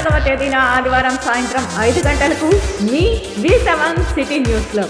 తేదీన ఆదివారం సాయంత్రం ఐదు గంటలకు మీ వి సెవెన్ సిటీ న్యూస్లో